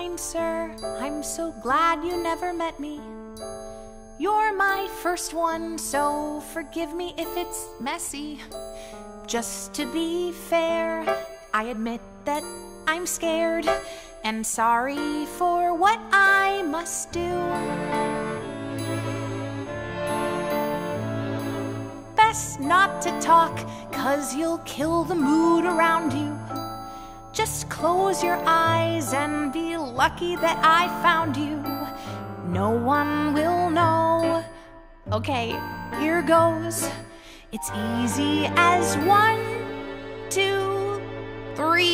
kind sir. I'm so glad you never met me. You're my first one, so forgive me if it's messy. Just to be fair, I admit that I'm scared and sorry for what I must do. Best not to talk, cause you'll kill the mood around you. Just close your eyes and be lucky that I found you. No one will know. Okay, here goes. It's easy as one, two, three.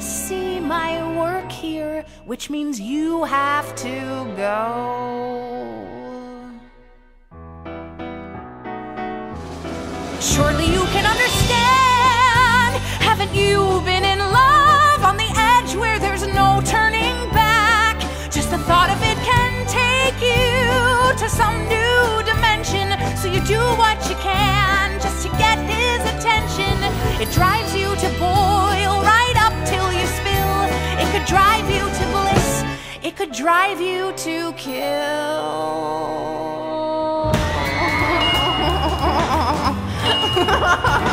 Must see my work here, which means you have to go. Surely you can understand. Haven't you been in love on the edge where there's no turning back? Just the thought of it can take you to some new dimension. So you do what you can just to get his attention. It drives you to boil It could drive you to kill.